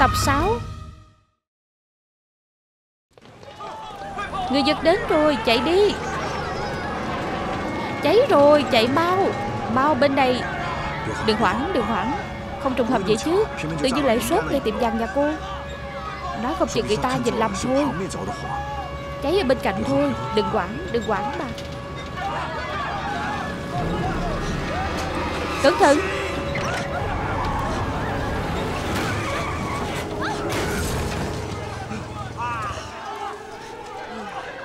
Tập 6 Người giật đến rồi, chạy đi. Cháy rồi, chạy mau. Mau bên đây. Đừng hoảng đừng hoảng. Không trùng hợp vậy chứ. Tự nhiên lại sốt ngay tiệm vàng nhà cô. Nói không chừng người ta nhìn lầm thôi. Cháy ở bên cạnh thôi. Đừng quản đừng quản mà. Cẩn thận.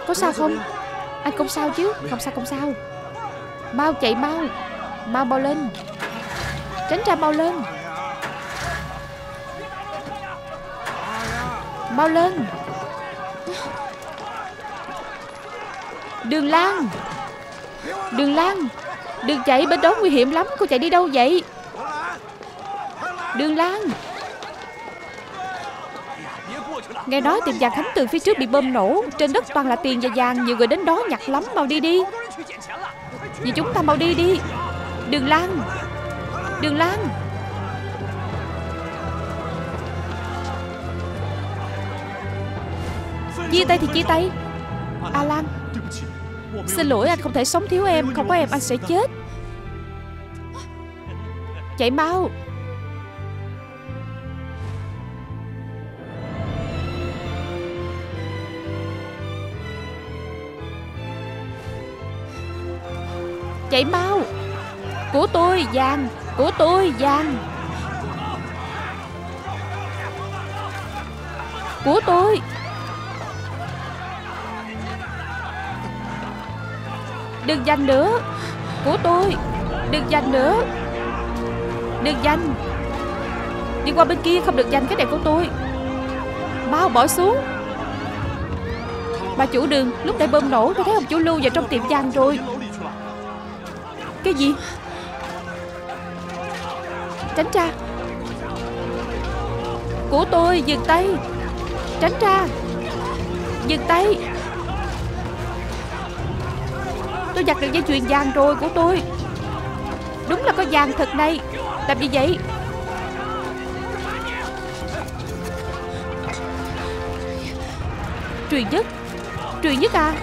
Có sao không? Anh không sao chứ. Không sao không sao. Mau chạy mau. Mau mau lên. Tránh ra mau lên. Mau lên. Đường Lan Đường Lan Đừng chạy bên đó nguy hiểm lắm. Cô chạy đi đâu vậy? Đường Lan Nghe nói tiệm vàng Khánh Tường phía trước bị bơm nổ. Trên đất toàn là tiền và vàng. Nhiều người đến đó nhặt lắm. Mau đi đi. Vì chúng ta mau đi đi. Đường Lan. Đường Lan. Chia tay thì chia tay. A Lan, Xin lỗi anh không thể sống thiếu em. Không có em anh sẽ chết. Chạy mau. Chạy mau Của tôi vàng Của tôi vàng Của tôi. Đừng giành nữa. Của tôi. Đừng giành nữa. Đừng giành. Đi qua bên kia không được giành cái này của tôi. Mau bỏ xuống. Bà chủ đường Lúc nãy bơm nổ, tôi thấy ông chủ lưu vào trong tiệm vàng rồi. Cái gì? Tránh ra. Của tôi, dừng tay. Tránh ra. Dừng tay. Tôi giặt được dây chuyền vàng rồi của tôi. Đúng là có vàng thật đây Làm gì vậy? Truyền nhất. Truyền nhất à?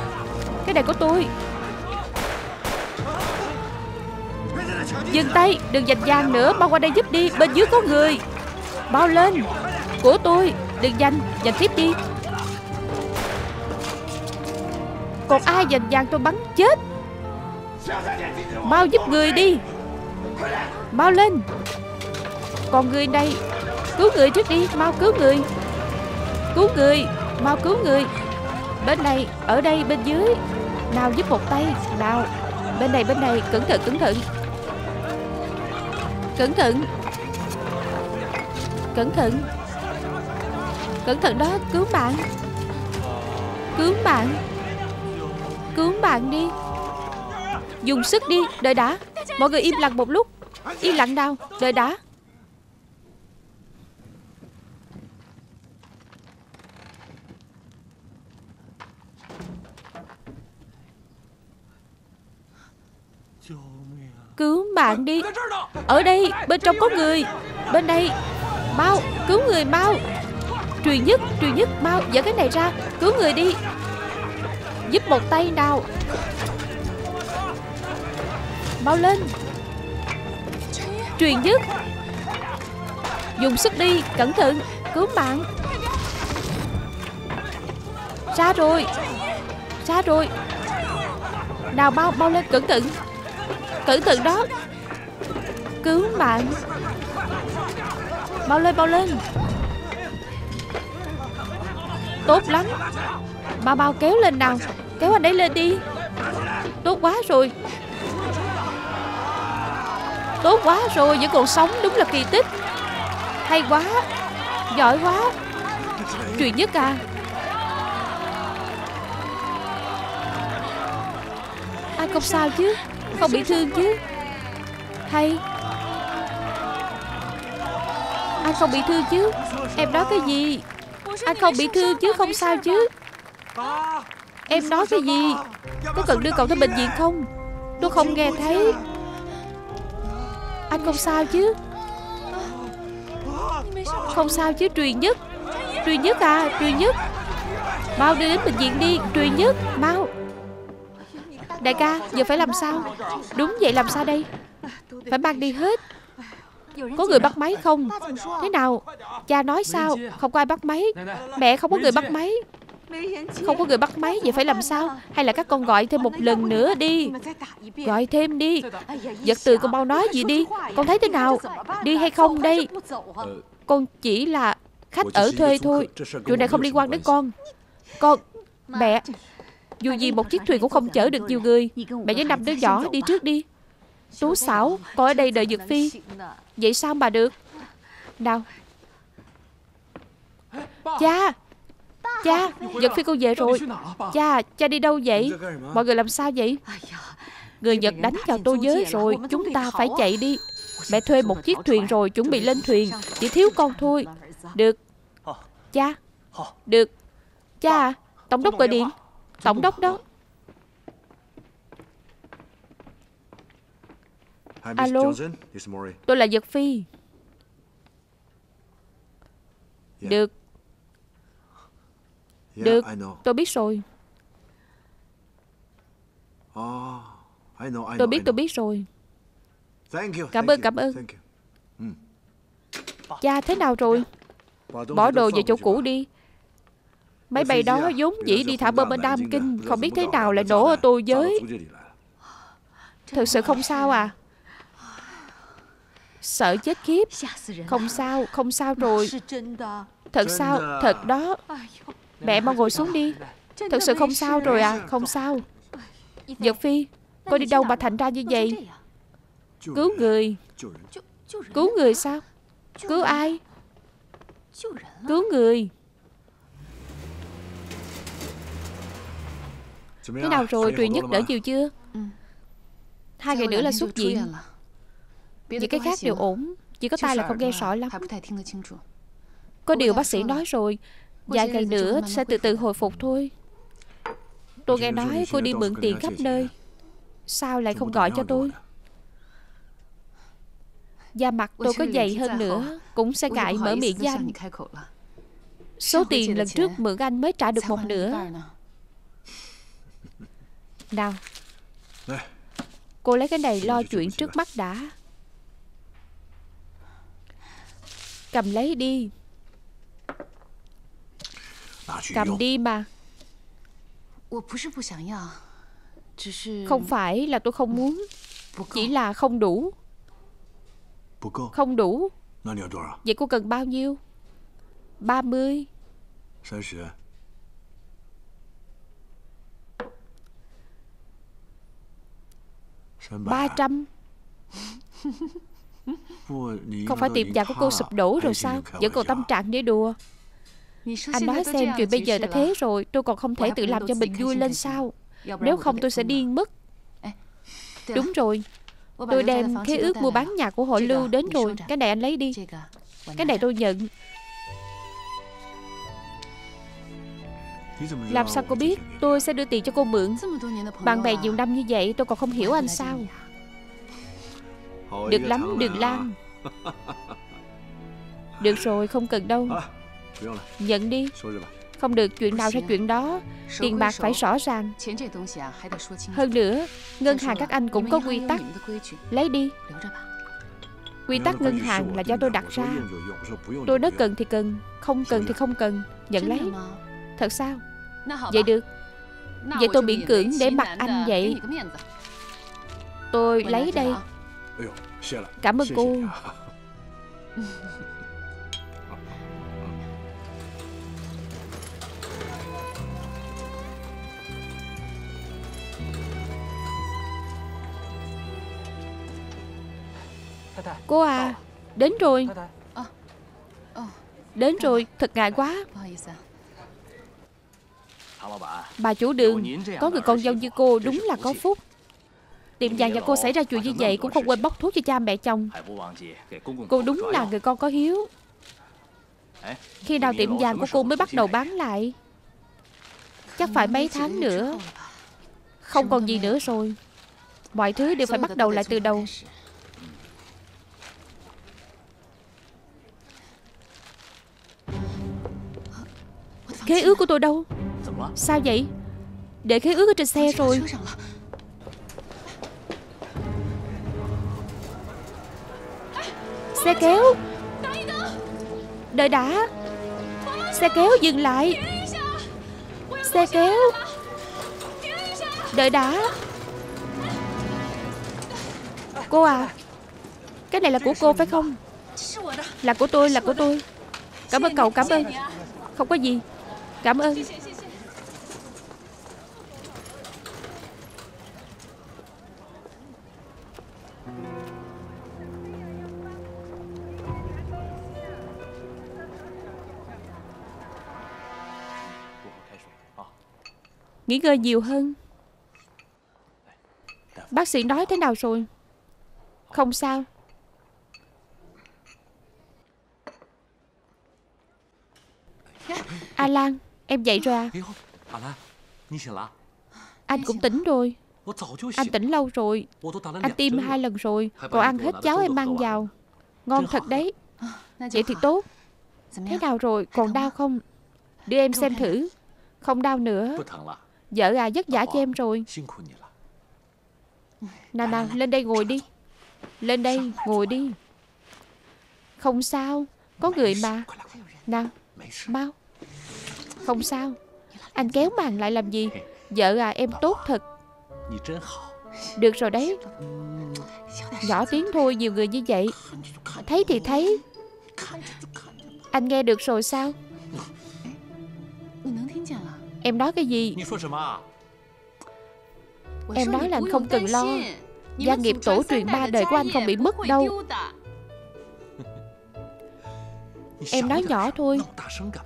Cái này của tôi. Dừng tay, Đừng giành giang nữa, Bao qua đây giúp đi, Bên dưới có người. Bao lên, Của tôi, Đừng giành Giành tiếp đi. Còn ai giành giang tôi bắn chết? Mau giúp người đi. Mau lên. Còn người này, Cứu người trước đi, Mau cứu người. Cứu người, Mau cứu người. Bên này, Ở đây, bên dưới. Nào giúp một tay, Nào. Bên này bên này, Cẩn thận cẩn thận. Cẩn thận. Cẩn thận. Cẩn thận đó, Cứu bạn. Cứu bạn. Cứu bạn đi. Dùng sức đi, Đợi đã. Mọi người im lặng một lúc. Im lặng nào, Đợi đã. Cứu bạn đi. Ở đây, Bên trong có người. Bên đây, Mau, Cứu người mau. Truyền nhất Truyền nhất, Mau Dỡ cái này ra, Cứu người đi. Giúp một tay nào. Mau lên. Truyền nhất. Dùng sức đi, Cẩn thận, Cứu mạng Ra rồi. Ra rồi. Nào, mau mau lên, cẩn thận. Cẩn thận đó. Cứu mạng bao lên bao lên Tốt lắm. Ba bao kéo lên nào. Kéo anh ấy lên đi. Tốt quá rồi. Tốt quá rồi, Vẫn còn sống, đúng là kỳ tích. Hay quá. Giỏi quá. Chuyện nhất à. Anh không sao chứ? Không bị thương chứ. Hay. Anh không bị thương chứ. Em nói cái gì? Anh không bị thương chứ, không sao chứ. Em nói cái gì? Có cần đưa cậu tới bệnh viện không? Tôi không nghe thấy. Anh không sao chứ. Không sao chứ, truyền nhất. Truyền nhất à Truyền nhất. Mau đưa đến bệnh viện đi, Truyền nhất, Mau. Đại ca Giờ phải làm sao? Đúng vậy làm sao đây? Phải mang đi hết. Có người bắt máy không? Thế nào? Cha nói sao? Không có ai bắt máy. Mẹ không có người bắt máy. Không có người bắt máy Vậy phải làm sao? Hay là các con gọi thêm một lần nữa đi? Gọi thêm đi. Giật từ con mau nói gì đi. Con thấy thế nào? Đi hay không đây? Con chỉ là khách ở thuê thôi. Chuyện này không liên quan đến con. Con Mẹ dù gì một chiếc thuyền cũng không chở được nhiều người. Mẹ với năm đứa nhỏ, đi trước đi. Tú sáu, Con ở đây đợi Dược Phi. Vậy sao mà được? Nào. Cha Cha, Dược Phi con về rồi. Cha Cha đi đâu vậy? Mọi người làm sao vậy? Người Nhật đánh vào tô giới rồi, Chúng ta phải chạy đi. Mẹ thuê một chiếc thuyền rồi, Chuẩn bị lên thuyền. Chỉ thiếu con thôi. Được. Cha. Được. Cha, Tổng đốc gọi điện. Tổng đốc đó. Alo. Tôi là Giật Phi. Được. Được. Tôi biết rồi. Tôi biết tôi biết rồi. Cảm ơn cảm ơn. Cha thế nào rồi? Bỏ đồ về chỗ cũ đi Máy bay đó vốn dĩ đi thả bom ở Nam Kinh Không biết thế nào lại nổ ở tô giới Thật sự không sao à. Sợ chết khiếp Không sao, không sao rồi. Thật sao, thật đó. Mẹ mau ngồi xuống đi. Thật sự không sao rồi. à, không sao. Giật Phi Cô đi đâu mà thành ra như vậy Cứu người. Cứu người sao? Cứu ai? Cứu người Thế nào rồi, truyền nhất đỡ nhiều chưa Hai ngày nữa là xuất viện Những cái khác đều ổn. Chỉ có tai là không nghe rõ lắm. Có điều bác sĩ nói rồi. Vài ngày nữa sẽ từ từ hồi phục thôi. Tôi nghe nói cô đi mượn tiền khắp nơi. Sao lại không gọi cho tôi? Da mặt tôi có dày hơn nữa Cũng sẽ ngại mở miệng với anh. Số tiền lần trước mượn anh mới trả được một nửa Nào Cô lấy cái này lo chuyện trước mắt đã. Cầm lấy đi. Cầm đi mà. Không phải là tôi không muốn. Chỉ là không đủ. Không đủ. Vậy cô cần bao nhiêu? 30 Ba trăm. Không phải tiệm vàng của cô sụp đổ rồi sao? Vẫn còn tâm trạng để đùa. Anh nói xem chuyện bây giờ đã thế rồi Tôi còn không thể tự làm cho mình vui lên sao? Nếu không tôi sẽ điên mất. Đúng rồi. Tôi đem khế ước mua bán nhà của hội lưu đến rồi. Cái này anh lấy đi. Cái này tôi nhận Làm sao cô biết? Tôi sẽ đưa tiền cho cô mượn. Bạn bè nhiều năm như vậy, tôi còn không hiểu anh sao. Được lắm, Đường Lan Được rồi, không cần đâu. Nhận đi. Không được chuyện nào ra chuyện đó. Tiền bạc phải rõ ràng. Hơn nữa, Ngân hàng các anh cũng có quy tắc. Lấy đi. Quy tắc ngân hàng là do tôi đặt ra. Tôi nói cần thì cần, Không cần thì không cần. Nhận lấy. Thật sao? Vậy được. Vậy tôi miễn cưỡng để mặt anh vậy. Tôi lấy đây. Cảm ơn cô. Cô à Đến rồi. Đến rồi Thật ngại quá Bà chủ đường, Có người con dâu như cô đúng là có phúc. Tiệm vàng nhà cô xảy ra chuyện như vậy Cũng không quên bóc thuốc cho cha mẹ chồng. Cô đúng là người con có hiếu. Khi nào tiệm vàng của cô mới bắt đầu bán lại? Chắc phải mấy tháng nữa. Không còn gì nữa rồi. Mọi thứ đều phải bắt đầu lại từ đầu. Kế ước của tôi đâu? Sao vậy Để khí ước ở trên xe rồi。Xe kéo。Đợi đã。Xe kéo dừng lại。Xe kéo。Đợi đã。Cô à Cái này là của cô phải không？Là của tôi, là của tôi Cảm ơn cậu, cảm ơn。Không có gì。Cảm ơn。Nghỉ ngơi nhiều hơn. Bác sĩ nói thế nào rồi? Không sao. A Lan, Em dậy rồi à? Anh cũng tỉnh rồi. Anh tỉnh lâu rồi. Anh tiêm hai lần rồi. Còn ăn hết cháo em mang vào. Ngon thật đấy. Vậy thì tốt. Thế nào rồi? Còn đau không? Đưa em xem thử. Không đau nữa. Vợ à vất vả cho em rồi. Nào nào lên đây ngồi đi. Lên đây ngồi đi. Không sao. Có người mà. Nào mau. Không sao. Anh kéo màn lại làm gì? Vợ à em tốt thật. Được rồi đấy. Nhỏ tiếng thôi nhiều người như vậy. Thấy thì thấy. Anh nghe được rồi sao? Em nói cái gì? Em nói là anh không cần lo. Gia nghiệp tổ truyền ba đời của anh không bị mất đâu. Em nói nhỏ thôi.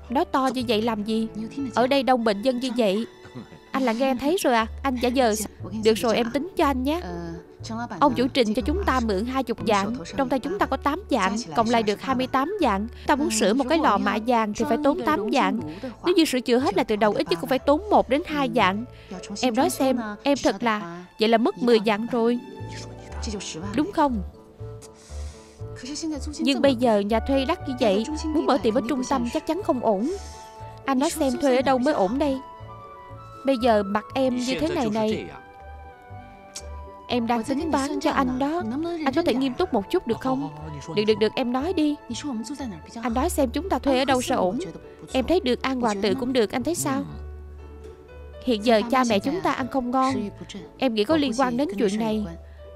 Nói to như vậy làm gì? Ở đây đông bệnh dân như vậy. Anh là nghe em thấy rồi à? Anh giả giờ dạ, Được rồi em tính cho anh nhé. Ờ, Ông chủ trình cho chúng ta mượn 20 dạng Trong tay chúng ta có 8 dạng Cộng lại được 28 dạng. Ta muốn sửa một cái lò mạ vàng thì phải tốn 8 dạng. Nếu như sửa chữa hết là từ đầu ít nhất cũng phải tốn 1 đến 2 dạng. Em nói xem Em thật là Vậy là mất 10 dạng rồi. Đúng không? Nhưng bây giờ nhà thuê đắt như vậy Muốn mở tiệm ở trung tâm chắc chắn không ổn. Anh nói xem thuê ở đâu mới ổn đây? Bây giờ mặt em như thế này này. Em đang tính bán cho anh đó. Anh có thể nghiêm túc một chút được không? Được được được em nói đi. Anh nói xem chúng ta thuê ở đâu sao ổn. Em thấy được an hòa tự cũng được Anh thấy sao? Hiện giờ cha mẹ chúng ta ăn không ngon. Em nghĩ có liên quan đến chuyện này.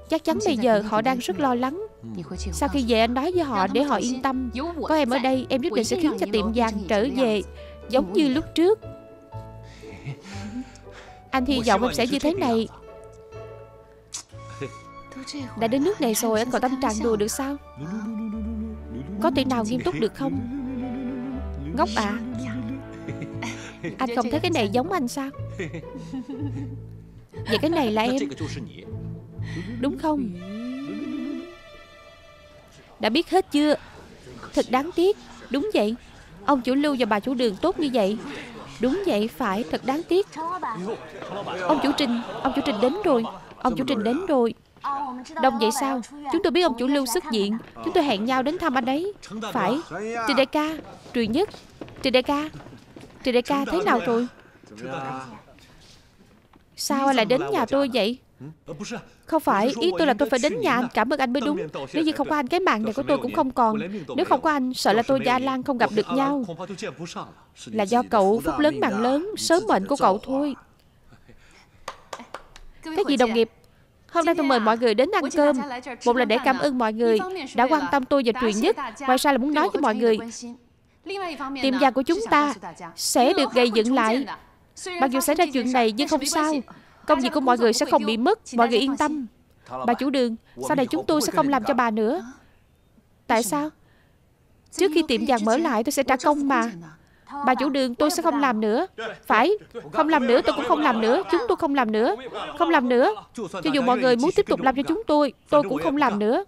Chắc chắn bây giờ họ đang rất lo lắng. Sau khi về anh nói với họ để họ yên tâm. Có em ở đây em nhất định sẽ khiến cho tiệm vàng trở về Giống như lúc trước Anh hy vọng em sẽ như thế này đã đến nước này rồi, anh còn tâm trạng đùa được sao? Có thể nào nghiêm túc được không? Ngốc à? Anh không thấy cái này giống anh sao? Vậy cái này là em. Đúng không? Đã biết hết chưa? Thật đáng tiếc. Đúng vậy. Ông chủ lưu và bà chủ đường tốt như vậy. Đúng vậy, phải. Thật đáng tiếc. Ông chủ Trình, Ông chủ Trình đến rồi. Ông chủ Trình đến rồi. Đồng vậy sao? Chúng tôi biết ông chủ lưu xuất diện Chúng tôi hẹn nhau đến thăm anh ấy. Phải. Trì đại ca Trùy nhất. Trì đại ca. Trì đại ca thế nào rồi? Sao anh lại đến nhà tôi vậy? Không phải Ý tôi là tôi phải đến nhà anh. Cảm ơn anh mới đúng. Nếu như không có anh cái mạng này của tôi cũng không còn. Nếu không có anh Sợ là tôi và An Lan không gặp được nhau. Là do cậu Phúc lớn mạng lớn Sớm mệnh của cậu thôi. Cái gì đồng nghiệp? Hôm nay tôi mời mọi người đến ăn cơm. Một là để cảm ơn mọi người đã quan tâm tôi và truyền nhất. Ngoài ra là muốn nói với mọi người Tiệm vàng của chúng ta sẽ được gây dựng lại. Mặc dù xảy ra chuyện này nhưng không sao. Công việc của mọi người sẽ không bị mất. Mọi người yên tâm. Bà chủ đường Sau này chúng tôi sẽ không làm cho bà nữa. Tại sao? Trước khi tiệm vàng mở lại tôi sẽ trả công mà Bà chủ đường, tôi sẽ không làm nữa. Phải, Không làm nữa, tôi cũng không làm nữa, Chúng tôi không làm nữa, Không làm nữa. Cho dù mọi người muốn tiếp tục làm cho chúng tôi Tôi cũng không làm nữa.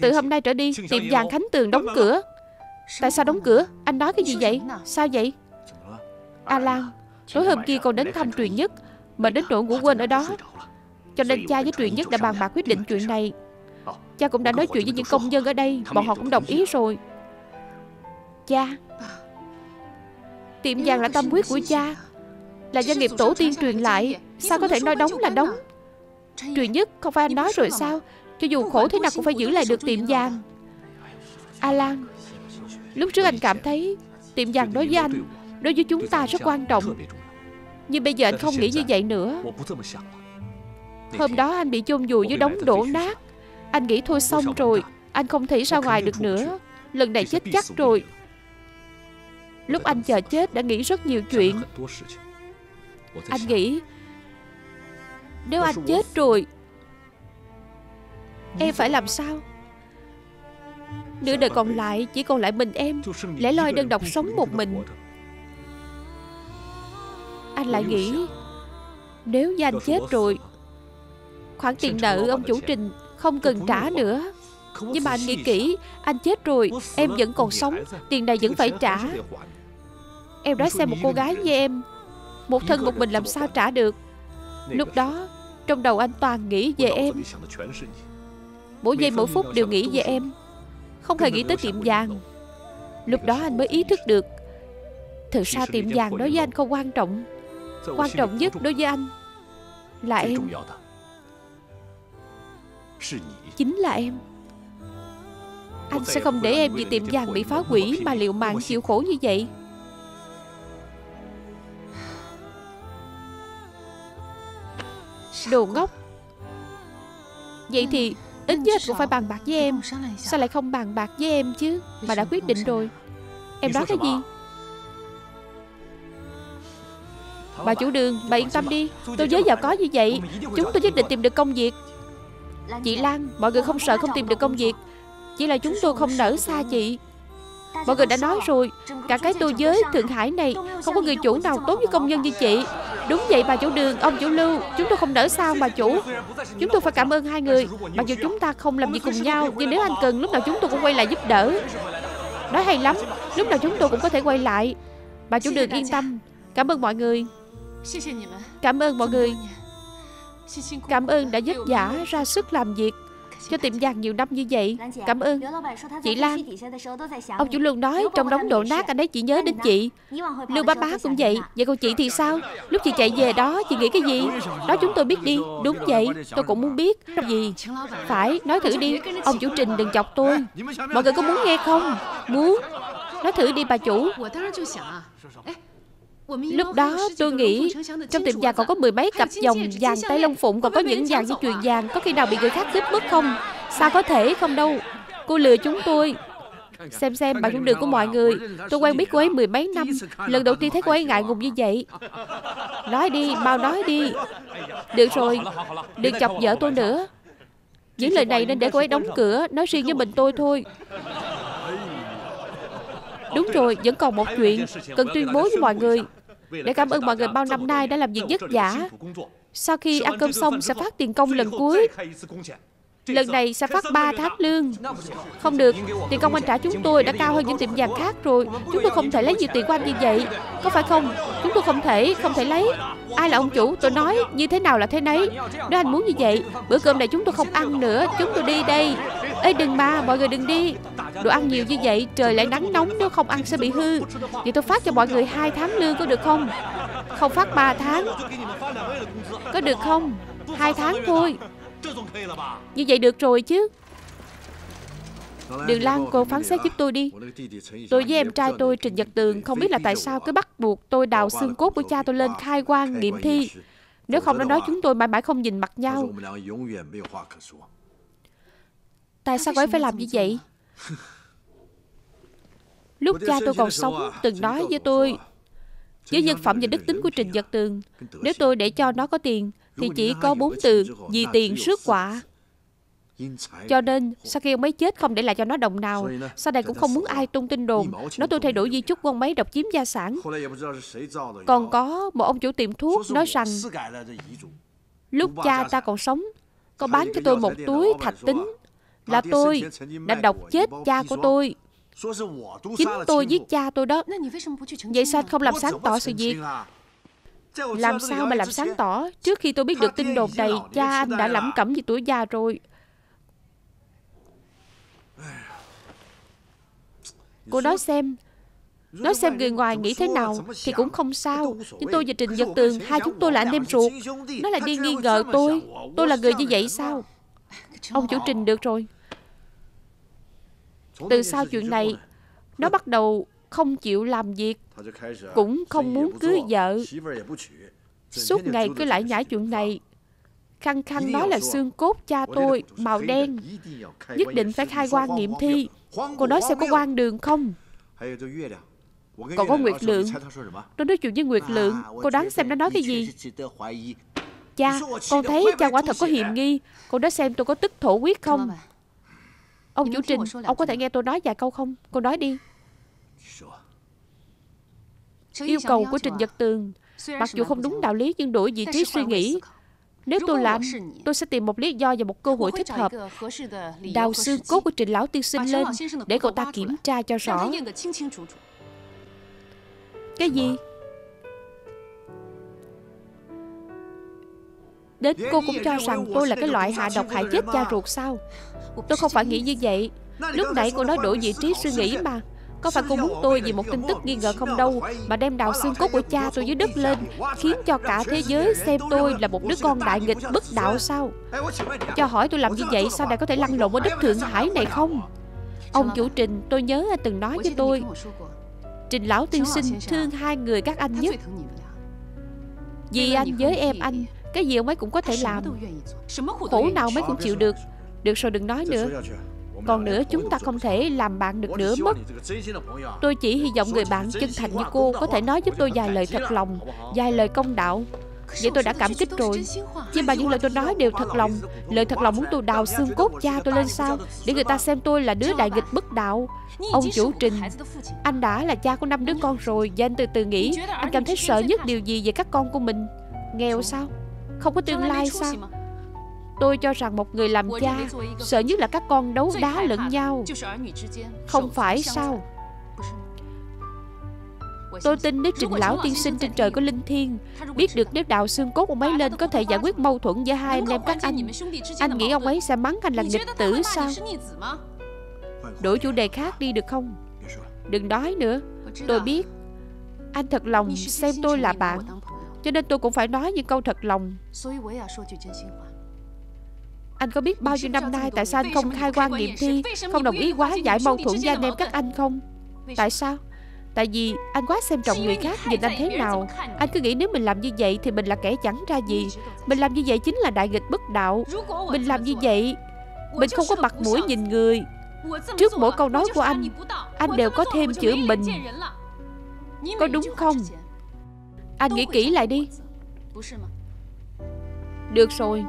Từ hôm nay trở đi, Tiệm vàng Khánh Tường đóng cửa. Tại sao đóng cửa? Anh nói cái gì vậy? Sao vậy? Alan Tối hôm kia còn đến thăm truyền nhất, Mà đến nỗi ngủ quên ở đó. Cho nên cha với truyền nhất đã bàn bạc quyết định chuyện này. Cha cũng đã nói chuyện với những công dân ở đây, Bọn họ cũng đồng ý rồi. Cha Tiệm vàng là tâm huyết của cha. Là doanh nghiệp tổ tiên truyền lại, Sao có thể nói đóng là đóng? Truyền nhất, không phải anh nói rồi sao? Cho dù khổ thế nào cũng phải giữ lại được tiệm vàng. Alan, Lúc trước anh cảm thấy Tiệm vàng đối với anh, Đối với chúng ta rất quan trọng. Nhưng bây giờ anh không nghĩ như vậy nữa. Hôm đó anh bị chôn vùi dưới đống đổ nát. Anh nghĩ thôi xong rồi, Anh không thể ra ngoài được nữa. Lần này chết chắc rồi. Lúc anh chờ chết đã nghĩ rất nhiều chuyện. Anh nghĩ Nếu anh chết rồi Em phải làm sao? Nửa đời còn lại chỉ còn lại mình em. Lẽ loi đơn độc sống một mình. Anh. Lại nghĩ Nếu như anh chết rồi Khoản tiền nợ ông chủ trình Không cần trả nữa. Nhưng mà anh nghĩ kỹ Anh chết rồi Em vẫn còn sống Tiền này vẫn phải trả Em nói xem một cô gái như em Một thân một mình làm sao trả được. Lúc đó Trong đầu anh toàn nghĩ về em. Mỗi giây mỗi phút đều nghĩ về em. Không hề nghĩ tới tiệm vàng. Lúc đó anh mới ý thức được. Thực ra tiệm vàng đối với anh không quan trọng. Quan trọng nhất đối với anh Là em. Chính là em. Anh sẽ không để em vì tiệm vàng bị phá hủy Mà liệu mạng chịu khổ như vậy Đồ ngốc. Vậy thì ít nhất cũng phải bàn bạc với em. Sao lại không bàn bạc với em chứ? Mà đã quyết định rồi. Em. Nói cái gì? Bà chủ đường, bà. yên tâm đi. Tôi giới giàu có như vậy Chúng tôi nhất định tìm được công việc. Chị Lan, mọi người không sợ không tìm được công việc. Chỉ là chúng tôi không nỡ xa chị Mọi người đã nói rồi Cả cái tôi giới Thượng Hải này Không có người chủ nào tốt với công nhân như chị. Đúng vậy bà chủ đường, ông chủ lưu Chúng tôi không nỡ sao bà chủ. Chúng tôi phải cảm ơn hai người. Mặc dù chúng ta không làm gì cùng nhau Nhưng nếu anh cần lúc nào chúng tôi cũng quay lại giúp đỡ. Nói hay lắm Lúc nào chúng tôi cũng có thể quay lại. Bà chủ đường yên tâm. Cảm ơn mọi người. Cảm ơn mọi người. Cảm ơn đã vất vả ra sức làm việc cho tiệm vàng nhiều năm như vậy. Cảm ơn. Chị Lan Ông chủ luôn nói trong đống đổ nát anh ấy chỉ nhớ đến chị. Lưu bá bá cũng vậy. Vậy còn chị thì sao? Lúc chị chạy về đó chị nghĩ cái gì? Đó chúng tôi biết đi. Đúng vậy. Tôi cũng muốn biết. Gì? Phải Nói thử đi. Ông chủ Trình đừng chọc tôi. Mọi người có muốn nghe không? Muốn. Nói thử đi bà chủ Lúc đó tôi nghĩ Trong tiệm vàng còn có mười mấy cặp vòng vàng tay lông phụng Còn có những vàng dây chuyền vàng Có khi nào bị người khác cướp mất không? Sao có thể không đâu? Cô lừa chúng tôi. Xem xem bà chủ đường của mọi người. Tôi quen biết cô ấy mười mấy năm. Lần đầu tiên thấy cô ấy ngại ngùng như vậy. Nói đi, mau nói đi. Được rồi Đừng chọc vợ tôi nữa. Những lời này nên để cô ấy đóng cửa Nói riêng với mình tôi thôi. Đúng rồi, vẫn còn một chuyện Cần tuyên bố với mọi người để cảm ơn mọi người bao năm nay đã làm việc vất vả Sau khi ăn cơm xong sẽ phát tiền công lần cuối. Lần này sẽ phát 3 tháng lương. Không được. Tiền công anh trả chúng tôi đã cao hơn những tiệm vàng khác rồi. Chúng tôi không thể lấy nhiều tiền của anh như vậy. Có phải không? Chúng tôi không thể Không thể lấy. Ai là ông chủ Tôi nói Như thế nào là thế nấy. Nếu anh muốn như vậy Bữa cơm này chúng tôi không ăn nữa. Chúng tôi đi đây Ê, đừng mà, Mọi người đừng đi. Đồ ăn nhiều như vậy, Trời lại nắng nóng, Nếu không ăn sẽ bị hư. Vậy tôi phát cho mọi người hai tháng lương có được không? Không phát 3 tháng. Có được không? Hai tháng thôi. Như vậy được rồi chứ. Đường Lan, cô phán xét giúp tôi đi. Tôi với em trai tôi Trình Nhật Tường Không biết là tại sao cứ bắt buộc tôi đào xương cốt của cha tôi lên khai quan nghiệm thi. Nếu không nó nói chúng tôi mãi mãi không nhìn mặt nhau. Tại sao cô ấy phải làm như vậy? Lúc cha tôi còn sống Từng nói với tôi Với nhân phẩm và đức tính của Trình Nhật Tường. Nếu tôi để cho nó có tiền Thì chỉ có bốn từ Vì tiền rước quả. Cho nên sau khi ông ấy chết không để lại cho nó đồng nào Sau này cũng không muốn ai tung tin đồn. Nói tôi thay đổi di chúc quân mấy độc chiếm gia sản. Còn có một ông chủ tiệm thuốc nói rằng Lúc cha ta còn sống Có bán cho tôi một túi thạch tính Là tôi đã độc chết cha của tôi. Chính tôi giết cha tôi đó. Vậy sao không làm sáng tỏ sự việc? Làm sao mà làm sáng tỏ? Trước khi tôi biết được tin đồn này Cha anh đã lẩm cẩm vì tuổi già rồi. Cô nói xem. Nói xem người ngoài nghĩ thế nào thì cũng không sao. Nhưng tôi và Trình Nhật Tường Hai chúng tôi là anh em ruột. Nó lại đi nghi ngờ tôi. Tôi là người như vậy sao Ông chủ Trình được rồi. Từ sau chuyện này Nó bắt đầu không chịu làm việc Cũng không muốn cưới vợ. Suốt ngày cứ lại nhảy chuyện này. Khăng khăng nói là xương cốt cha tôi Màu đen. Nhất định phải khai quan nghiệm thi. Cô nói xem có quan đường không? Còn có Nguyệt Lượng. Tôi nói chuyện với Nguyệt Lượng. Cô đoán xem nó nói cái gì Cha, con thấy cha quả thật có hiềm nghi. Cô nói xem tôi có tức thổ quyết không? Ông chủ trình Ông có thể nghe tôi nói vài câu không? Cô nói đi. Yêu cầu của Trình Nhật Tường Mặc dù không đúng đạo lý nhưng đổi vị trí suy nghĩ Nếu tôi làm Tôi sẽ tìm một lý do và một cơ hội thích hợp. Đào xương cốt của Trình Lão Tiên Sinh lên Để cậu ta kiểm tra cho rõ. Cái gì Đến cô cũng cho rằng tôi là cái loại hạ độc hại chết cha ruột sao? Tôi không phải nghĩ như vậy. Lúc nãy cô nói đổi vị trí suy nghĩ mà. Có phải cô muốn tôi vì một tin tức nghi ngờ không đâu Mà đem đào xương cốt của cha tôi dưới đất lên Khiến cho cả thế giới xem tôi là một đứa con đại nghịch bất đạo sao? Cho hỏi tôi làm như vậy Sao lại có thể lăn lộn ở đất Thượng Hải này không? Ông chủ Trình tôi nhớ anh từng nói với tôi Trình lão tiên sinh thương hai người các anh nhất Vì anh với em anh cái gì ông ấy cũng có thể làm. Khổ nào mấy cũng chịu được Được rồi đừng nói nữa. Còn nữa, chúng ta không thể làm bạn được nữa mất. Tôi chỉ hy vọng người bạn chân thành như cô Có thể nói giúp tôi vài lời thật lòng, Vài lời công đạo. Vậy tôi đã cảm kích rồi. Nhưng mà những lời tôi nói đều thật lòng. Lời thật lòng muốn tôi đào xương cốt cha tôi lên sao? Để người ta xem tôi là đứa đại nghịch bất đạo. Ông chủ trình, Anh đã là cha của năm đứa con rồi, Và anh từ từ nghĩ, Anh cảm thấy sợ nhất điều gì về các con của mình? Nghèo sao? Không có tương lai sao? Tôi cho rằng một người làm cha Sợ nhất là các con đấu đá lẫn nhau. Không phải sao? Tôi tin nếu trình lão tiên sinh trên trời có linh thiêng. Biết được nếu đào xương cốt ông ấy lên Có thể giải quyết mâu thuẫn giữa hai anh em các anh. Anh nghĩ ông ấy sẽ mắng anh là nghịch tử sao? Đổi chủ đề khác đi được không? Đừng nói nữa. Tôi biết. Anh thật lòng xem tôi là bạn Cho nên tôi cũng phải nói những câu thật lòng. Anh có biết bao nhiêu năm nay Tại sao anh không khai quan nghiệm thi Không đồng ý quá giải mâu thuẫn với anh em các anh không? Tại sao? Tại vì anh quá xem trọng người khác Nhìn anh thế nào? Anh cứ nghĩ nếu mình làm như vậy Thì mình là kẻ chẳng ra gì. Mình làm như vậy chính là đại nghịch bất đạo. Mình làm như vậy Mình không có mặt mũi nhìn người. Trước mỗi câu nói của anh Anh đều có thêm chữ mình. Có đúng không Anh nghĩ kỹ lại đi. Được rồi.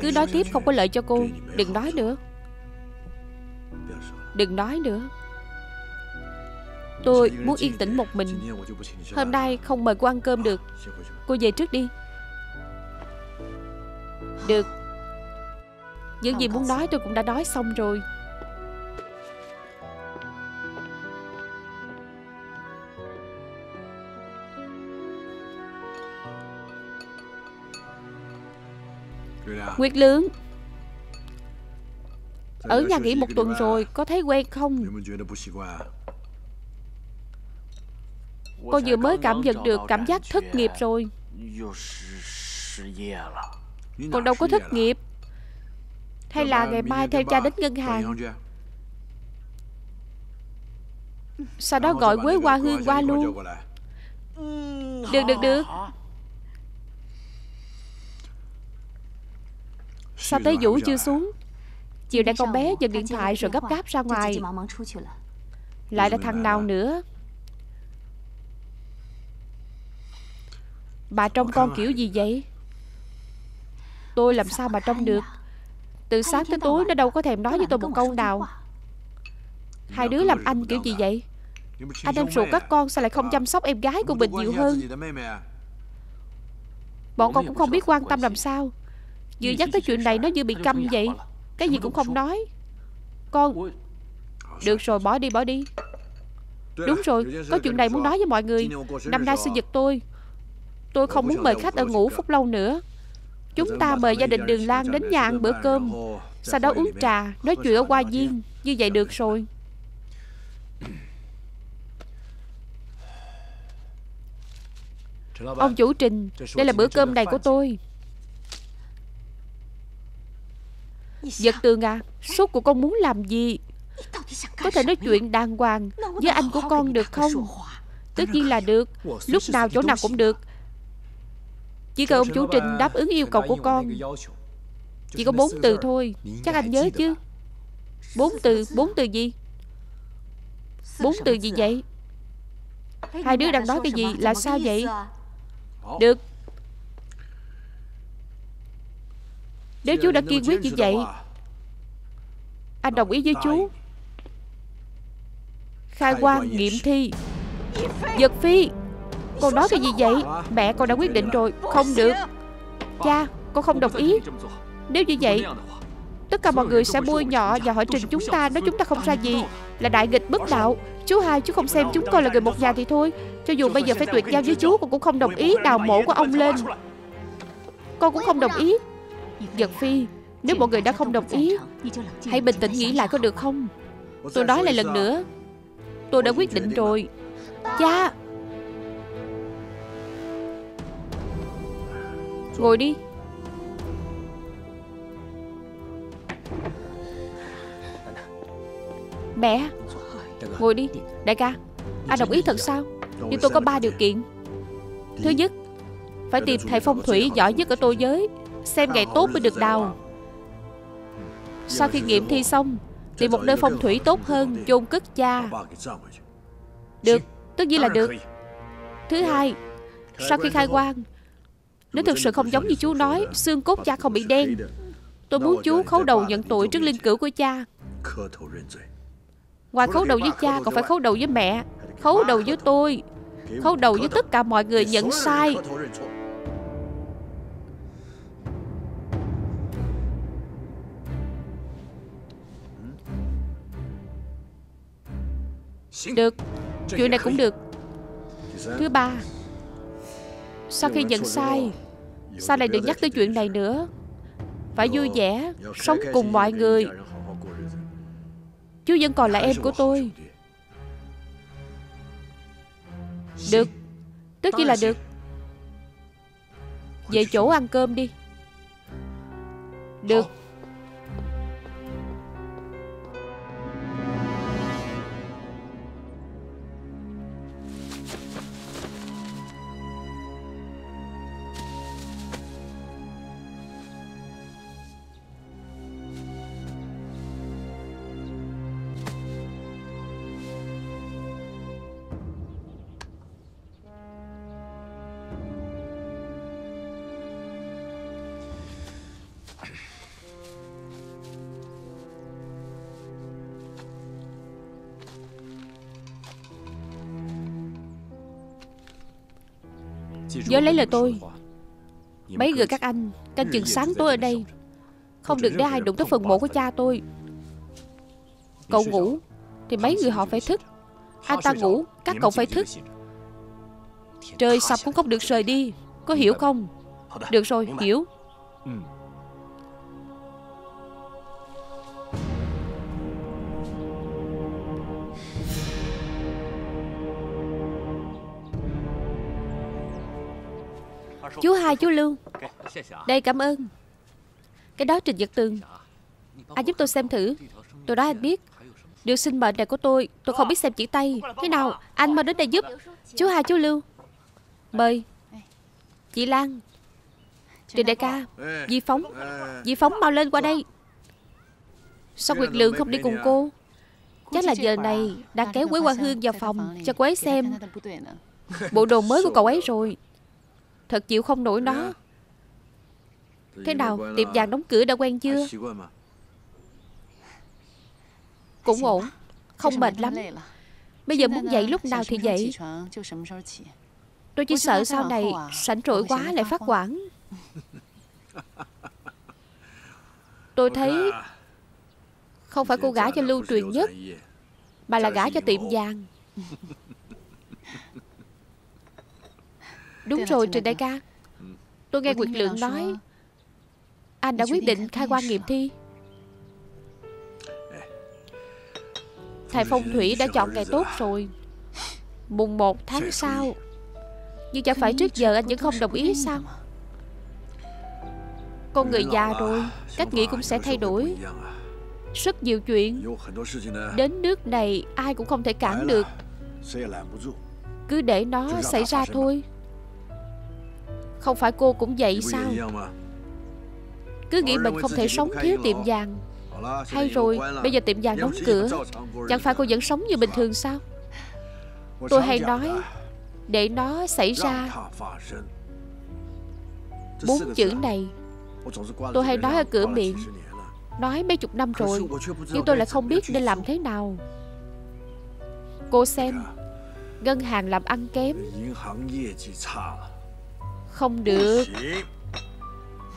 Cứ nói tiếp không có lợi cho cô. Đừng nói nữa. Đừng nói nữa. Tôi muốn yên tĩnh một mình. Hôm nay không mời cô ăn cơm được. Cô về trước đi. Được. Những gì muốn nói tôi cũng đã nói xong rồi Nguyệt Lượng Ở nhà nghỉ một tuần rồi Có thấy quen không? Cô vừa mới cảm nhận được cảm giác thất nghiệp rồi. Còn đâu có thất nghiệp? Hay là ngày mai theo cha đến ngân hàng? Sau đó gọi Quế Hoa Hương qua luôn? Được được được Sao tới Vũ chưa xuống? Chiều nay con bé giật điện thoại rồi gấp gáp ra ngoài. Lại. Là thằng nào nữa? Bà trông con kiểu gì vậy? Tôi làm sao mà trông được? Từ sáng tới tối nó đâu có thèm nói với tôi một câu nào. Hai đứa làm anh kiểu gì vậy? Anh em ruột các con sao lại không chăm sóc em gái của mình nhiều hơn? Bọn con cũng không biết quan tâm làm sao Vừa nhắc tới chuyện này nó như bị câm vậy. Cái gì cũng không nói. Con, Được rồi, bỏ đi bỏ đi. Đúng rồi, Có chuyện này muốn nói với mọi người. Năm nay sinh nhật tôi. Tôi không muốn mời khách ở ngủ phút lâu nữa. Chúng ta mời gia đình Đường Lan đến nhà ăn bữa cơm. Sau đó uống trà, Nói chuyện ở hoa viên. Như vậy được rồi. Ông chủ trình, Đây là bữa cơm này của tôi. Giật tường à Suốt của con muốn làm gì? Có thể nói chuyện đàng hoàng Với anh của con được không? Tất nhiên là được. Lúc nào chỗ nào cũng được. Chỉ cần ông chủ trình đáp ứng yêu cầu của con. Chỉ có bốn từ thôi. Chắc anh nhớ chứ. Bốn từ, bốn từ gì? Bốn từ gì vậy? Hai đứa đang nói cái gì là sao vậy? Được Nếu chú đã kiên quyết như vậy Anh đồng ý với chú Khai quan nghiệm thi. Giật phi Con nói cái gì vậy? Mẹ con đã quyết định rồi. Không được. Cha con không đồng ý. Nếu như vậy Tất cả mọi người sẽ bôi nhọ và hỏi trình chúng ta Nói chúng ta không ra gì. Là đại nghịch bất đạo. Chú hai chú không xem chúng con là người một nhà thì thôi. Cho dù bây giờ phải tuyệt giao với chú Con cũng không đồng ý. đào mộ của ông lên. Con cũng không đồng ý Giật phi, Nếu mọi người đã không đồng ý, Hãy bình tĩnh nghĩ lại có được không? Tôi nói lại lần nữa. Tôi đã quyết định rồi. Cha! Ngồi đi. Mẹ, Ngồi đi, Đại ca. Anh đồng ý thật sao? Nhưng tôi có ba điều kiện. Thứ nhất, Phải tìm thầy phong thủy giỏi nhất ở tôi giới. Xem ngày tốt mới được đào Sau khi nghiệm thi xong Tìm một nơi phong thủy tốt hơn, chôn cất cha. Được, Tất nhiên là được. Thứ hai, Sau khi khai quang, Nếu thực sự không giống như chú nói, Xương cốt cha không bị đen. Tôi muốn chú khấu đầu nhận tội trước linh cữu của cha. Ngoài khấu đầu với cha, còn phải khấu đầu với mẹ, Khấu đầu với tôi, Khấu đầu với tất cả mọi người nhận sai. Được. Chuyện này cũng được. Thứ ba Sau khi nhận sai Sau này đừng nhắc tới chuyện này nữa? Phải vui vẻ Sống cùng mọi người. Chú vẫn còn là em của tôi. Được. Tất nhiên là được. Về chỗ ăn cơm đi. Được lấy lời tôi. Mấy người các anh, Canh chừng sáng tối ở đây. Không được để ai đụng tới phần mộ của cha tôi. Cậu ngủ, Thì mấy người họ phải thức. Anh ta ngủ, Các cậu phải thức. Trời sập cũng không được rời đi. Có hiểu không? Được rồi, hiểu. Chú hai, chú Lưu. Đây, cảm ơn. Cái đó, Trình Nhật Tường. Anh giúp tôi xem thử. Tôi đó anh biết. Điều sinh mệnh này của tôi Tôi không biết xem chỉ tay. Thế nào? Anh mau đến đây giúp. Chú hai, chú Lưu. Mời. Chị Lan. Trình đại ca. Di Phóng. Di Phóng mau lên qua đây. Sao Nguyệt Lượng không đi cùng cô? Chắc là giờ này Đang kéo Quế Hoa Hương vào phòng Cho cô ấy xem. Bộ đồ mới của cậu ấy rồi. Thật chịu không nổi nó. Thế nào tiệm vàng đóng cửa đã quen chưa? Cũng ổn Không mệt lắm. Bây giờ muốn dậy lúc nào thì dậy. Tôi chỉ sợ sau này Sảnh rỗi quá lại phát quản Tôi thấy Không phải cô gả cho lưu truyền nhất Mà là gả cho tiệm vàng Đúng rồi Trình đại ca. Tôi nghe Nguyệt Lượng nói Anh đã quyết định khai quan nghiệm thi. Thầy phong thủy đã chọn ngày tốt rồi. Mùng 1 tháng sau. Nhưng chẳng phải trước giờ anh vẫn không đồng ý sao? Con người già rồi Cách nghĩ cũng sẽ thay đổi. Rất nhiều chuyện. Đến nước này ai cũng không thể cản được. Cứ để nó xảy ra thôi Không phải cô cũng vậy sao? Cứ nghĩ mình không thể sống thiếu tiệm vàng. Hay rồi Bây giờ tiệm vàng đóng cửa. Chẳng phải cô vẫn sống như bình thường sao? Tôi hay nói Để nó xảy ra Bốn chữ này. Tôi hay nói ở cửa miệng Nói mấy chục năm rồi Nhưng tôi lại không biết nên làm thế nào. Cô xem Ngân hàng làm ăn kém không được.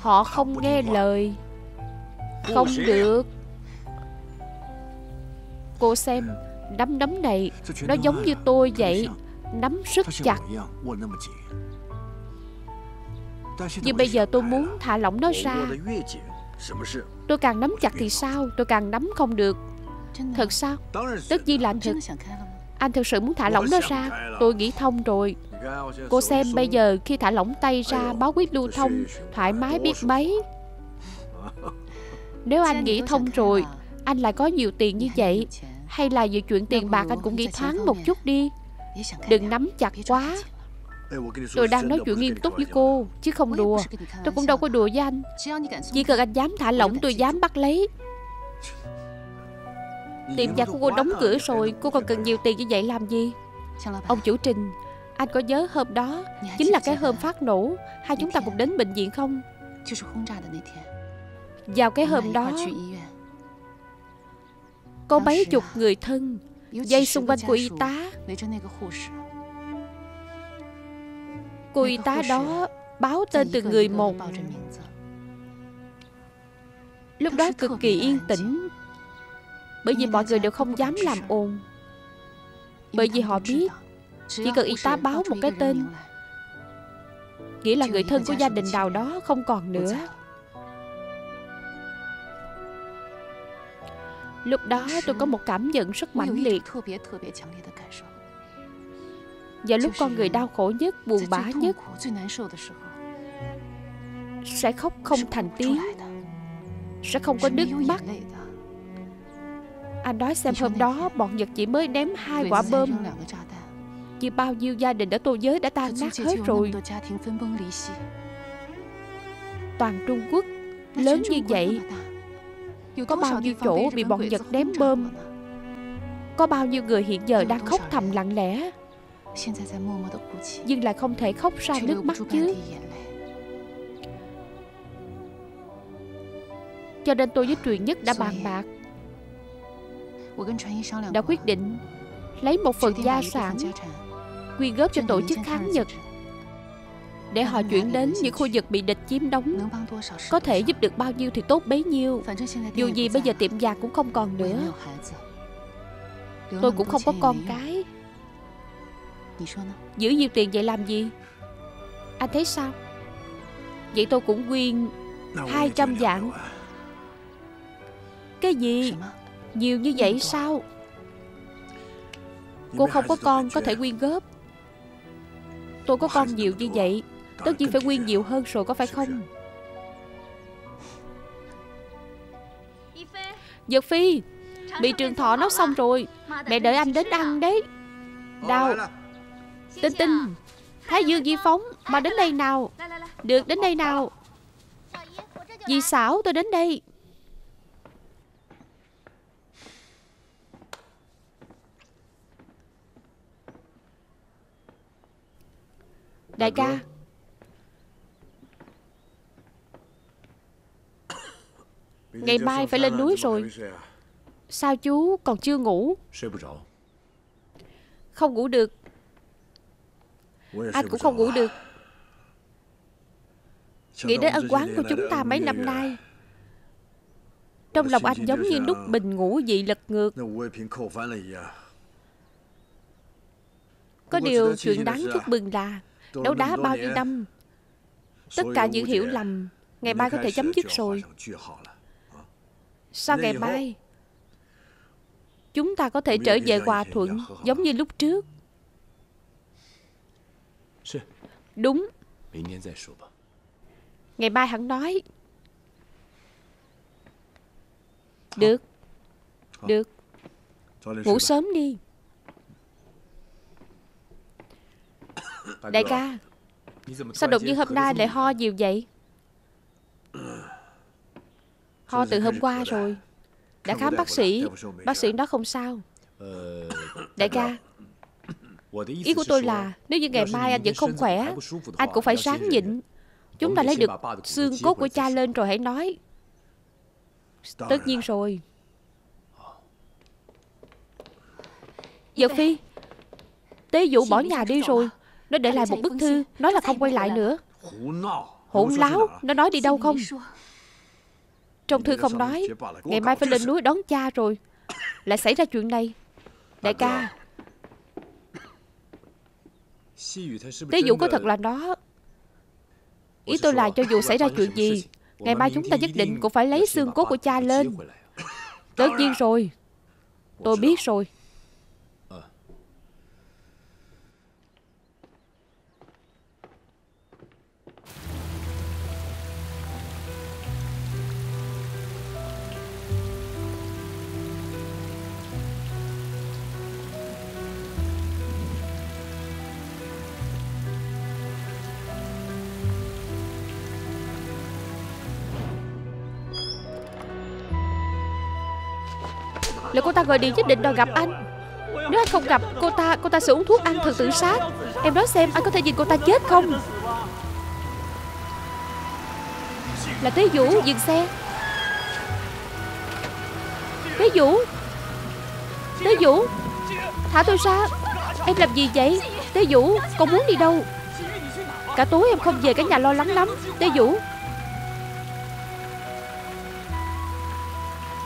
Họ không nghe lời. Không được. Cô xem Nắm nắm này, Nó giống như tôi vậy. Nắm rất chặt. Nhưng bây giờ tôi muốn thả lỏng nó ra. Tôi càng nắm chặt thì sao? Tôi càng nắm không được. Thật sao? Tất nhiên là anh thật. Anh thực sự muốn thả lỏng nó ra. Tôi nghĩ thông rồi. Cô xem bây giờ khi thả lỏng tay ra Máu huyết lưu thông Thoải mái biết mấy. Nếu anh nghĩ thông rồi Anh lại có nhiều tiền như vậy Hay là về chuyện tiền bạc anh cũng nghĩ thoáng một chút đi. Đừng nắm chặt quá. Tôi đang nói chuyện nghiêm túc với cô Chứ không đùa. Tôi cũng đâu có đùa với anh. Chỉ cần anh dám thả lỏng tôi dám bắt lấy. Tiệm vàng của cô đóng cửa rồi Cô còn cần nhiều tiền như vậy làm gì? Ông chủ Trình Anh có nhớ hôm đó Chính là cái hôm phát nổ Hai chúng ta cùng đến bệnh viện không? Vào cái hôm đó Có mấy chục người thân Dây xung quanh của y tá. Cô y tá đó báo tên từng người một. Lúc đó cực kỳ yên tĩnh. Bởi vì mọi người đều không dám làm ồn. Bởi vì họ biết Chỉ cần y tá báo một cái tên Nghĩa là người thân của gia đình nào đó không còn nữa Lúc đó tôi có một cảm nhận rất mãnh liệt Và lúc con người đau khổ nhất, buồn bã nhất Sẽ khóc không thành tiếng Sẽ không có nước mắt Anh nói xem hôm đó bọn Nhật chỉ mới ném hai quả bom Như bao nhiêu gia đình ở tô giới đã tan nát hết rồi. Toàn Trung Quốc lớn như vậy Có bao nhiêu chỗ bị bọn Nhật ném bom Có bao nhiêu người hiện giờ đang khóc thầm lặng lẽ? Nhưng lại không thể khóc ra nước mắt chứ. Cho nên tôi với truyền nhất đã bàn bạc. Đã quyết định Lấy một phần gia sản Quyên góp cho tổ chức kháng Nhật. Để họ chuyển đến những khu vực bị địch chiếm đóng, Có thể giúp được bao nhiêu thì tốt bấy nhiêu. Dù gì bây giờ tiệm vàng cũng không còn nữa. Tôi cũng không có con cái. Giữ nhiều tiền vậy làm gì? Anh thấy sao? Vậy tôi cũng quyên 200 vạn. Cái gì? Nhiều như vậy sao? Cô không có con có thể quyên góp. Tôi có con nhiều như vậy. Tất nhiên phải quyên nhiều hơn rồi có phải không? Giật Phi, Bị trường thọ nấu xong rồi. Mẹ đợi anh đến ăn đấy. Đau. Tinh tinh, Thái Dương Di Phóng, Mà đến đây nào? Được, đến đây nào. Dì xảo tôi đến đây. Đại ca. Ngày mai phải lên núi rồi. Sao chú còn chưa ngủ? Không ngủ được. Anh cũng không ngủ được. Nghĩ đến ân quán của chúng ta mấy năm nay. Trong lòng anh giống như lúc bình ngủ dị lật ngược. Có điều chuyện đáng chúc mừng là Đấu đá bao nhiêu năm? Tất cả những hiểu lầm Ngày mai có thể chấm dứt rồi. Sao ngày mai Chúng ta có thể trở về hòa thuận Giống như lúc trước? Đúng. Ngày mai hẳn nói. Được. Được. Ngủ sớm đi Đại ca Sao đột nhiên hôm nay lại ho nhiều vậy? Ho từ hôm qua rồi. Đã khám bác sĩ Bác sĩ nói không sao. Đại ca Ý của tôi là Nếu như ngày mai anh vẫn không khỏe Anh cũng phải sáng nhịn. Chúng ta lấy được xương cốt của cha lên rồi hãy nói. Tất nhiên rồi. Dật Phi Tế Vũ bỏ nhà đi rồi Nó để lại một bức thư Nói là không quay lại nữa. Hỗn láo Nó nói đi đâu không? Trong thư không nói Ngày mai phải lên núi đón cha rồi. Lại xảy ra chuyện này. Đại ca. Tế Vũ có thật là nó Ý tôi là cho dù xảy ra chuyện gì Ngày mai chúng ta nhất định cũng phải lấy xương cốt của cha lên. Tất nhiên rồi. Tôi biết rồi Là cô ta gọi điện nhất định đòi gặp anh? Nếu anh không gặp, cô ta Cô ta sẽ uống thuốc ăn thật tự sát. Em nói xem anh có thể nhìn cô ta chết không? Là Tế Vũ, dừng xe. Tế Vũ? Tế Vũ? Thả tôi ra. Em làm gì vậy? Tế Vũ, Con muốn đi đâu? Cả tối em không về, cả nhà lo lắng lắm. Tế Vũ?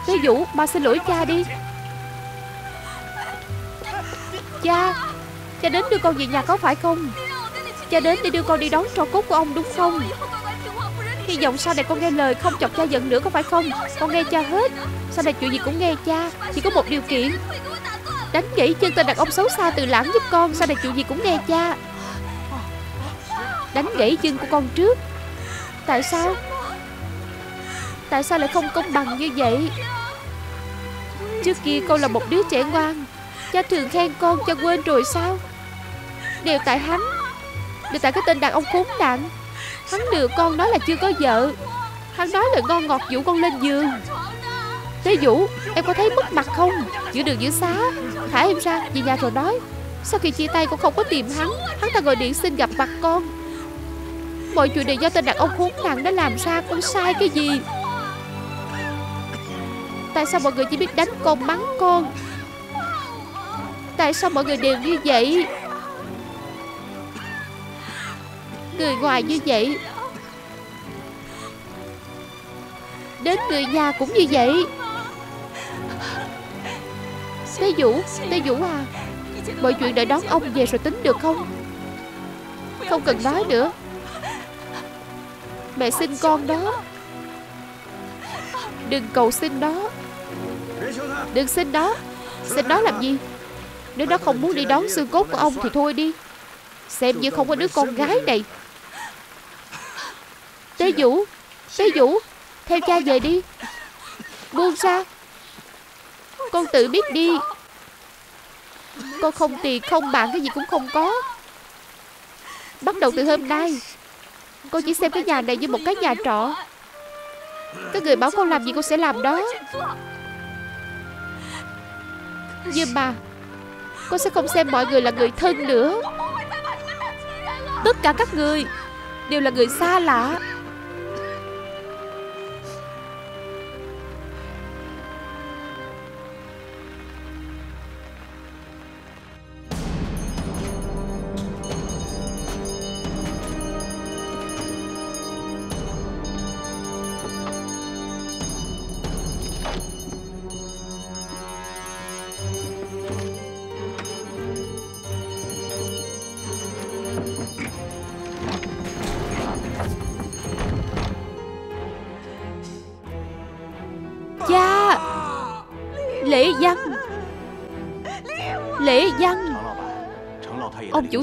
Tế Vũ ba xin lỗi cha đi. Cha Cha đến đưa con về nhà có phải không? Cha đến để đưa con đi đón trò cốt của ông, đúng không? Hy vọng sau này con nghe lời Không chọc cha giận nữa có phải không? Con nghe cha hết. Sau này chuyện gì cũng nghe cha, Chỉ có một điều kiện. Đánh gãy chân tên đàn ông xấu xa từ lãng giúp con, Sau này chuyện gì cũng nghe cha. Đánh gãy chân của con trước. Tại sao? Tại sao lại không công bằng như vậy? Trước kia con là một đứa trẻ ngoan Cha thường khen con cha quên rồi sao? Đều tại hắn. Đều tại cái tên đàn ông khốn nạn. Hắn lừa con nói là chưa có vợ. Hắn nói là ngon ngọt dụ con lên giường. Thế Vũ, Em có thấy mất mặt không? Giữa đường giữa xá. Thả em ra, Về nhà rồi nói. Sau khi chia tay con không có tìm hắn Hắn ta gọi điện xin gặp mặt con. Mọi chuyện đều do tên đàn ông khốn nạn đã làm ra, Con sai cái gì? Tại sao mọi người chỉ biết đánh con, mắng con? Tại sao mọi người đều như vậy? Người ngoài như vậy? Đến người nhà cũng như vậy? Tế Vũ Tế Vũ à Mọi chuyện đợi đón ông về rồi tính được không? Không cần nói nữa. Mẹ xin con đó. Đừng cầu xin đó. Đừng xin đó. Xin đó làm gì? Nếu nó không muốn đi đón xương cốt của ông thì thôi đi. Xem như không có đứa con gái này. Tế Vũ Tế Vũ, Theo cha về đi. Buông ra. Con tự biết đi. Con không tiền không, bạn cái gì cũng không có. Bắt đầu từ hôm nay, Con chỉ xem cái nhà này như một cái nhà trọ. Các người bảo con làm gì con sẽ làm đó. Nhưng mà con sẽ không xem mọi người là người thân nữa. Tất cả các người Đều là người xa lạ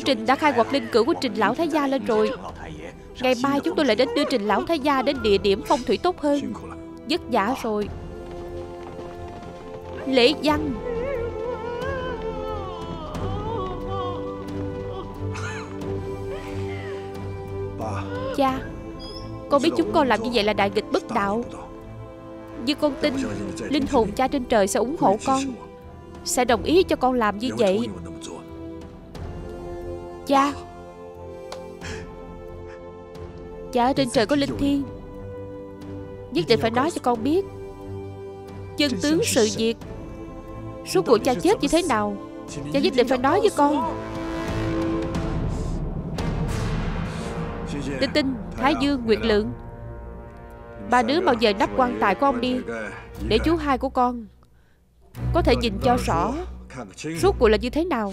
Trình đã khai quật linh cữu của Trình Lão Thái Gia lên rồi. Ngày mai chúng tôi lại đến đưa Trình Lão Thái Gia đến địa điểm phong thủy tốt hơn. Dứt giả rồi. Lễ văn. Cha, Con biết chúng con làm như vậy là đại nghịch bất đạo. Nhưng con tin, Linh hồn cha trên trời sẽ ủng hộ con, Sẽ đồng ý cho con làm như vậy. Cha. Cha ở trên trời có linh thiêng. Nhất định phải nói cho con biết. Chân tướng sự việc. Suốt cuộc cha chết như thế nào? Cha nhất định phải nói với con. Tinh tinh, Thái Dương, Nguyệt Lượng. Ba đứa bao giờ nắp quan tài của ông đi Để chú hai của con Có thể nhìn cho rõ Suốt cuộc là như thế nào